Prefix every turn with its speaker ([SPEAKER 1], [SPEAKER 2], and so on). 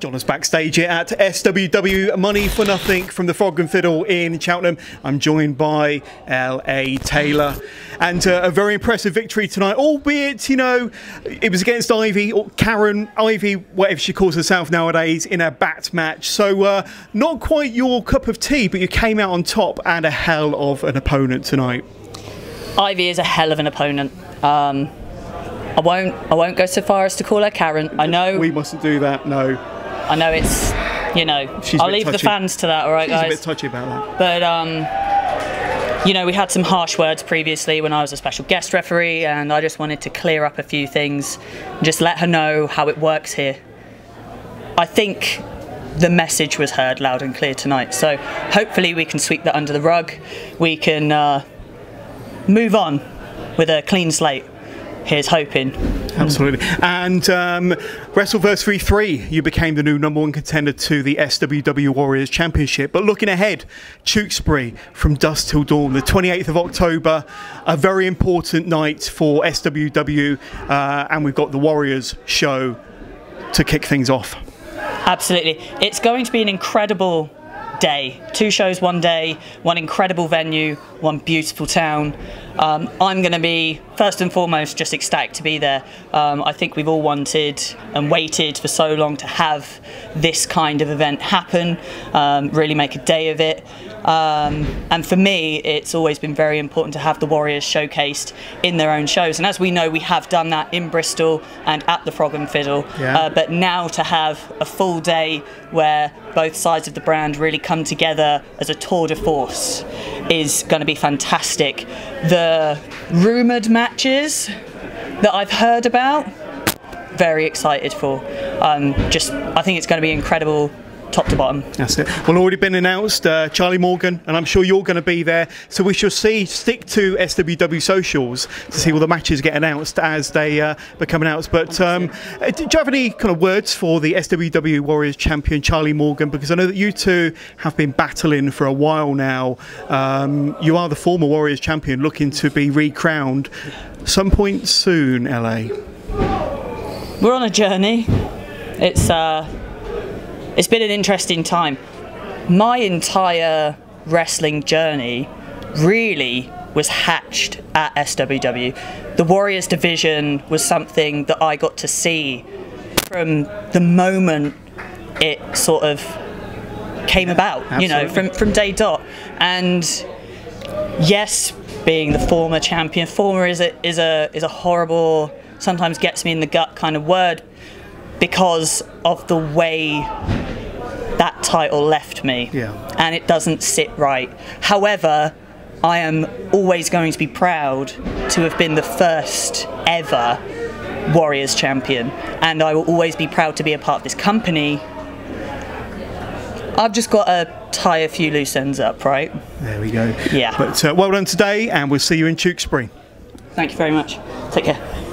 [SPEAKER 1] Join us backstage here at SWW Munny for Nothing from the Frog and Fiddle in Cheltenham. I'm joined by L.A. Taylor. And uh, a very impressive victory tonight, albeit, you know, it was against Ivy, or Karen, Ivy, whatever she calls herself nowadays, in a bat match. So, uh, not quite your cup of tea, but you came out on top and a hell of an opponent tonight.
[SPEAKER 2] Ivy is a hell of an opponent. Um, I won't. I won't go so far as to call her Karen. I know.
[SPEAKER 1] We mustn't do that. No.
[SPEAKER 2] I know it's. You know.
[SPEAKER 1] She's a
[SPEAKER 2] I'll leave the fans to that. All right,
[SPEAKER 1] She's a
[SPEAKER 2] guys.
[SPEAKER 1] bit touchy about that.
[SPEAKER 2] But um, you know, we had some harsh words previously when I was a special guest referee, and I just wanted to clear up a few things, and just let her know how it works here. I think the message was heard loud and clear tonight, so hopefully we can sweep that under the rug. We can uh, move on with a clean slate. Here's hoping.
[SPEAKER 1] Absolutely. And um, Wrestleverse 3 you became the new number one contender to the SWW Warriors Championship. But looking ahead, Tewkesbury from dusk till dawn, the 28th of October, a very important night for SWW. Uh, and we've got the Warriors show to kick things off.
[SPEAKER 2] Absolutely. It's going to be an incredible day. Two shows one day, one incredible venue, one beautiful town. Um, I'm going to be, first and foremost, just ecstatic to be there. Um, I think we've all wanted and waited for so long to have this kind of event happen, um, really make a day of it. Um, and for me, it's always been very important to have the Warriors showcased in their own shows. And as we know, we have done that in Bristol and at the Frog and Fiddle.
[SPEAKER 1] Yeah.
[SPEAKER 2] Uh, but now to have a full day where both sides of the brand really come together as a tour de force is going to be fantastic. The rumoured matches that I've heard about, very excited for. Um, just, I think it's going to be incredible, top to bottom.
[SPEAKER 1] That's it. Well, already been announced, uh, Charlie Morgan, and I'm sure you're going to be there. So we shall see. Stick to SWW socials to see all the matches get announced as they uh, become announced. But um, uh, do you have any kind of words for the SWW Warriors champion, Charlie Morgan? Because I know that you two have been battling for a while now. Um, you are the former Warriors champion, looking to be recrowned some point soon, LA.
[SPEAKER 2] We're on a journey. It's uh, it's been an interesting time. My entire wrestling journey really was hatched at SWW. The Warriors division was something that I got to see from the moment it sort of came about, you know, from, from day dot. And yes, being the former champion, former is a is a is a horrible, sometimes gets me in the gut kind of word because of the way that title left me.
[SPEAKER 1] Yeah.
[SPEAKER 2] And it doesn't sit right. However, I am always going to be proud to have been the first ever Warriors champion. And I will always be proud to be a part of this company. I've just got to tie a few loose ends up, right?
[SPEAKER 1] There we go.
[SPEAKER 2] Yeah.
[SPEAKER 1] But uh, well done today, and we'll see you in Tewkesbury.
[SPEAKER 2] Thank you very much. Take care.